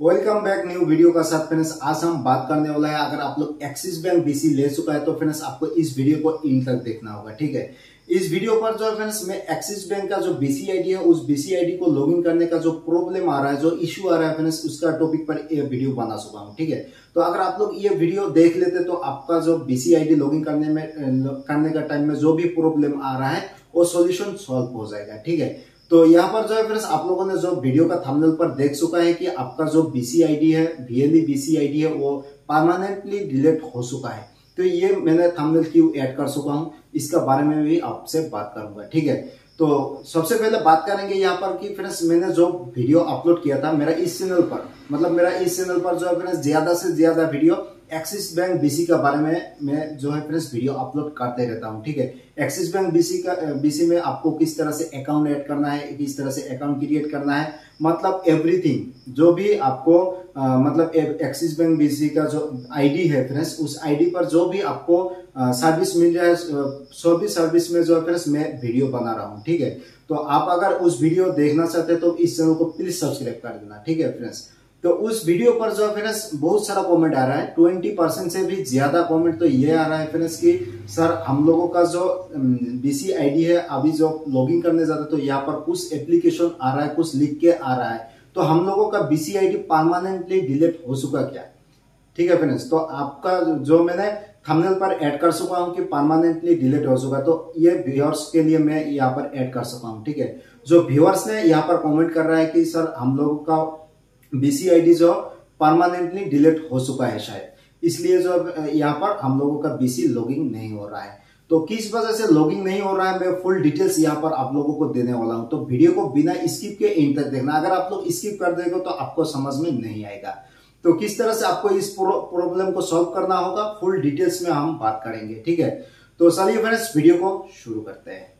Welcome back new video का साथ friends आज हम बात करने वाला है, अगर आप लोग एक्सिस बैंक बीसी ले चुका है तो फ्रेंड्स आपको इस वीडियो को इन तक देखना होगा, ठीक है? इस वीडियो पर जो है फ्रेंड्स मैं एक्सिस बैंक का जो बीसीआईडी है, उस बीसीआईडी को लॉगिन करने का जो प्रॉब्लम आ रहा है, जो इश्यू आ रहा है फ्रेंड्स उसका टॉपिक पर ये वीडियो बना चुका हूँ, ठीक है? तो अगर आप लोग ये वीडियो देख लेते तो आपका जो बीसीआईडी लॉगिन करने में करने का टाइम में जो भी प्रॉब्लम आ रहा है, वो सोल्यूशन सॉल्व हो जाएगा, ठीक है? तो यहाँ पर जो है फ्रेंड्स आप लोगों ने जो वीडियो का थंबनेल पर देख चुका है कि आपका जो बीसीआईडी है वीएलई बीसीआईडी है, वो परमानेंटली डिलीट हो चुका है। तो ये मैंने थंबनेल क्यों ऐड कर चुका हूँ, इसका बारे में भी आपसे बात करूँगा, ठीक है? तो सबसे पहले बात करेंगे यहाँ पर कि फ्रेंड्स, मैंने जो वीडियो अपलोड किया था मेरा इस चैनल पर मतलब मेरा इस चैनल पर जो है फ्रेंड्स, ज़्यादा से ज़्यादा वीडियो एक्सिस बैंक बीसी का बारे में मैं जो है फ्रेंड्स वीडियो अपलोड करते रहता हूँ, ठीक है? एक्सिस बैंक बीसी का बीसी में आपको किस तरह से अकाउंट ऐड करना है, किस तरह से अकाउंट क्रिएट करना है मतलब एवरीथिंग जो भी आपको आ, मतलब एक्सिस बैंक बीसी का जो आईडी है फ्रेंड्स उस आईडी पर जो भी आपको सर्विस मिल जाए सो भी सर्विस में जो है मैं वीडियो बना रहा हूँ ठीक है? तो आप अगर उस वीडियो देखना चाहते हैं तो इस चैनल को प्लीज़ सब्सक्राइब कर देना ठीक है फ्रेंड्स तो उस वीडियो पर जो है बहुत सारा कमेंट आ रहा है ट्वेंटी परसेंट से भी ज़्यादा कमेंट तो ये आ रहा है फ्रेंड्स कि सर हम लोगों का जो बीसी आईडी है अभी जो लॉगिन करने जाते तो यहाँ पर कुछ एप्लीकेशन आ रहा है कुछ लिख के आ रहा है। तो हम लोगों का बीसी आईडी परमानेंटली डिलीट हो चुका क्या? ठीक है फ्रेंड्स तो आपका जो मैंने थंबनेल पर ऐड कर चुका हूँ कि परमानेंटली डिलीट हो चुका तो ये व्यूअर्स के लिए मैं यहाँ पर ऐड कर सका हूँ, ठीक है? जो व्यूअर्स ने यहाँ पर कमेंट कर रहा है कि, सर, हम लोगों का बीसीआईडी जो परमानेंटली डिलीट हो चुका है शायद। इसलिए जो यहाँ पर हम लोगों का बीसी लॉगिंग नहीं हो रहा है। तो किस वजह से लॉगिंग नहीं हो रहा है? मैं फुल डिटेल्स यहाँ पर आप लोगों को देने वाला हूँ। तो वीडियो को बिना स्किप के एंड तक देखना। अगर आप लोग स्किप कर देंगे तो आपको समझ में नहीं आएगा। तो किस तरह से आपको इस प्रॉब्लम को सॉल्व करना होगा? फुल डिटेल्स में हम बात करेंगे, ठीक है? तो चलिए फ्रेंड्स वीडियो को शुरू करते हैं।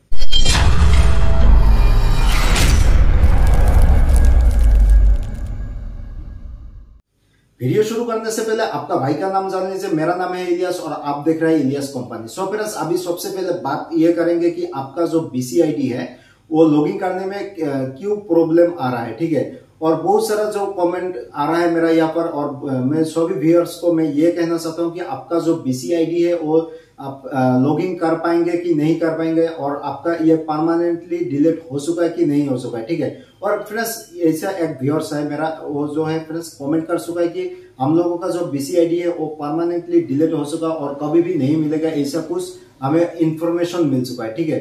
वीडियो शुरू करने से पहले आपका भाई का नाम जान लीजिए। मेरा नाम है इलियास और आप देख रहे हैं इलियास कंपनी। सो फ्रेंड्स अभी सबसे पहले बात यह करेंगे कि आपका जो बीसीआईडी है, वो लॉगिन करने में क्यों प्रॉब्लम आ रहा है, ठीक है? और बहुत सारा जो कमेंट आ रहा है मेरा यहाँ पर, और मैं सभी व्यूअर्स को मैं ये कहना चाहता हूँ कि आपका जो बीसीआईडी है, वो आप लॉगिंग कर पाएँगे कि नहीं कर पाएँगे, और आपका ये परमानेंटली डिलीट हो चुका है कि नहीं हो चुका है, ठीक है? और फ्रेंड्स ऐसा एक व्यूअर्स है मेरा, वो जो है फ्रेंड्स कमेंट कर चुका है कि हम लोगों का जो बीसीआईडी है, वो परमानेंटली डिलीट हो चुका और कभी भी नहीं मिलेगा, ऐसा कुछ हमें इंफॉर्मेशन मिल चुका है, ठीक है?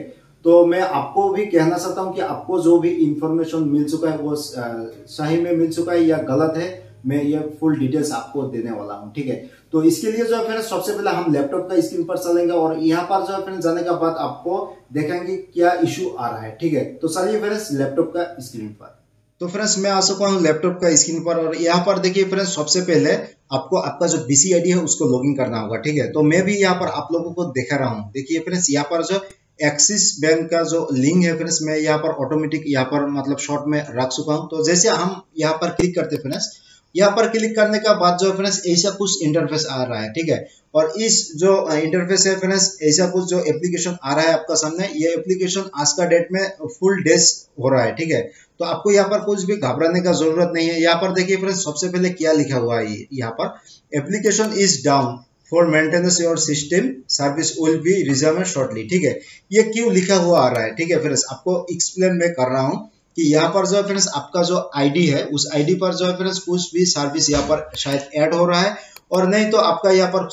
तो मैं आपको भी कहना चाहता हूँ कि आपको जो भी इंफॉर्मेशन मिल चुका है, वो सही में मिल चुका है या गलत है, मैं ये फुल डिटेल्स आपको देने वाला हूँ, ठीक है? तो इसके लिए जो है फ्रेंड्स सबसे पहले हम लैपटॉप का स्क्रीन पर चलेंगे और यहाँ पर जो है फ्रेंड्स जाने के बाद आपको देखेंगे क्या इश्यू आ रहा है, ठीक है? तो चलिए फ्रेंड्स लैपटॉप का स्क्रीन पर। तो फ्रेंड्स मैं आ चुका हूँ लैपटॉप का स्क्रीन पर और यहाँ पर देखिए फ्रेंड्स सबसे पहले आपको आपका जो बीसीआईडी है, उसको लॉगिन करना होगा, ठीक है? तो मैं भी यहाँ पर आप लोगों को दिखा रहा हूँ। देखिए फ्रेंड्स यहाँ पर जो एक्सिस बैंक का जो लिंक है फ्रेंड्स मैं यहाँ पर ऑटोमेटिक यहाँ पर मतलब शॉर्ट में रख चुका हूँ। तो जैसे हम यहाँ पर क्लिक करते फ्रेंड्स यहाँ पर क्लिक करने का बाद जो फ्रेंड्स ऐसा कुछ इंटरफेस आ रहा है, ठीक है? और इस जो इंटरफेस है फ्रेंड्स ऐसा कुछ जो एप्लीकेशन आ रहा है आपका सामने, ये एप्लीकेशन आज का डेट में फुल डेज़ हो रहा है, ठीक है? तो आपको यहाँ पर कुछ भी घबराने का ज़रूरत नहीं है। यहाँ पर देखिए फ्रेंड्स सबसे पहले क्या लिखा हुआ है यहाँ पर application is down for maintenance your system service will be reserve shortly ठीक है? ये क्यों लिखा हुआ आ रहा है? ठीक है फ्रेंड्स आपको एक्सप्लेन मैं कर रहा हूँ कि यहाँ पर जो है फ्रेंड्स आपका जो आईडी है, उस आईडी पर जो है फ्रेंड्स कुछ भी सर्विस यहाँ पर शायद ऐड हो रहा है और नहीं तो आपका यहाँ पर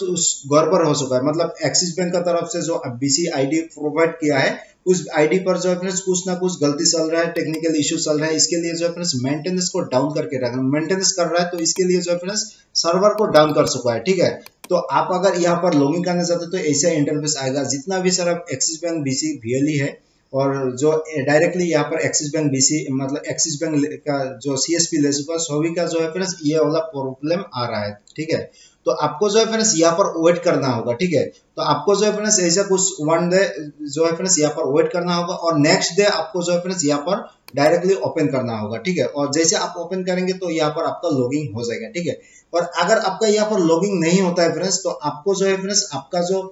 गड़बड़ हो चुका है। मतलब एक्सिस बैंक का तरफ़ से जो बीसी आईडी प्रोवाइड किया है, उस आईडी पर जो है फ्रेंड्स कुछ ना कुछ गलती चल रहा है टेक्निकल इश्यू चल रहा है, इसके लिए जो है फ्रेंड्स मेंटेनेंस को डाउन करके रखना मेंटेनेंस कर रहा है तो इसके लिए जो है फ्रेंड्स सर्वर को डाउन कर चुका है, ठीक है? तो आप अगर यहाँ पर लॉगिन करना चाहते हो तो ऐसा इंटरफेस आएगा। जितना भी सर आप एक्सिस बैंक बीसी वीएलई है और जो डायरेक्टली यहाँ पर एक्सिस बैंक बीसी मतलब एक्सिस बैंक का जो सीएसपी ले चुका सभी का जो है फ्रेंड्स ये वाला प्रॉब्लम आ रहा है, ठीक है? तो आपको जो है फ्रेंड्स यहाँ पर वेट करना होगा, ठीक है? तो आपको जो है फ्रेंड्स ऐसा कुछ वन डे जो है फ्रेंड्स यहाँ पर वेट करना होगा और नेक्स्ट डे आपको जो है फ्रेंड्स यहाँ पर डायरेक्टली ओपन करना होगा, ठीक है? और जैसे आप ओपन करेंगे तो यहाँ पर आपका लॉगिंग हो जाएगा, ठीक है? और अगर आपका यहाँ पर लॉगिंग नहीं होता है फ्रेंड्स तो आपको जो है फ्रेंड्स आपका जो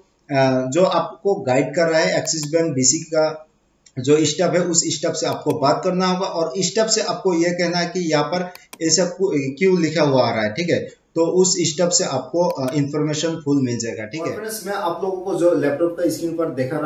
जो आपको गाइड कर रहा है एक्सिस बैंक बीसी का जो स्टेप है, उस स्टेप से आपको बात करना होगा और स्टेप से आपको यह कहना है कि यहाँ पर ऐसा क्यों लिखा हुआ आ रहा है, ठीक है? तो उस स्टेप से आपको इंफॉर्मेशन फुल मिल जाएगा, ठीक है? मैं आप लोगों को जो लैपटॉप का स्क्रीन पर देखा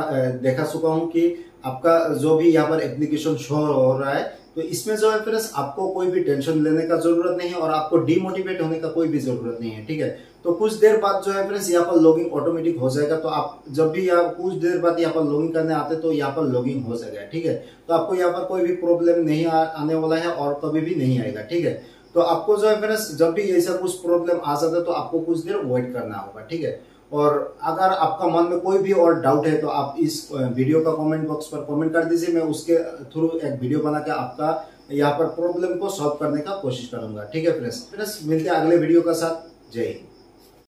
देखा चुका हूँ कि आपका जो भी यहाँ पर एप्लीकेशन शो हो रहा है तो इसमें जो है फ्रेंड्स, आपको कोई भी टेंशन लेने का ज़रूरत नहीं है और आपको डिमोटिवेट होने का कोई भी ज़रूरत नहीं है, ठीक है? तो कुछ देर बाद जो है फ्रेंड्स, यहाँ पर लॉगिंग ऑटोमेटिक हो जाएगा। तो आप जब भी यहाँ, कुछ देर बाद यहाँ पर लॉगिंग करने आते तो यहाँ पर लॉगिंग हो जाएगा, ठीक है? तो आपको यहाँ पर कोई भी प्रॉब्लम नहीं आने वाला है और कभी भी नहीं आएगा, ठीक है? तो आपको जो है फ्रेंड्स, जब भी ऐसा कुछ प्रॉब्लम आ जाता है तो आपको कुछ देर वेट करना होगा, ठीक है? और अगर आपका मन में कोई भी और डाउट है तो आप इस वीडियो का कमेंट बॉक्स पर कमेंट कर दीजिए। मैं उसके थ्रू एक वीडियो बना के आपका यहाँ पर प्रॉब्लम को सॉल्व करने का कोशिश करूँगा। ठीक है फ्रेंड्स फ्रेंड्स मिलते हैं अगले वीडियो के साथ। जय हिंद।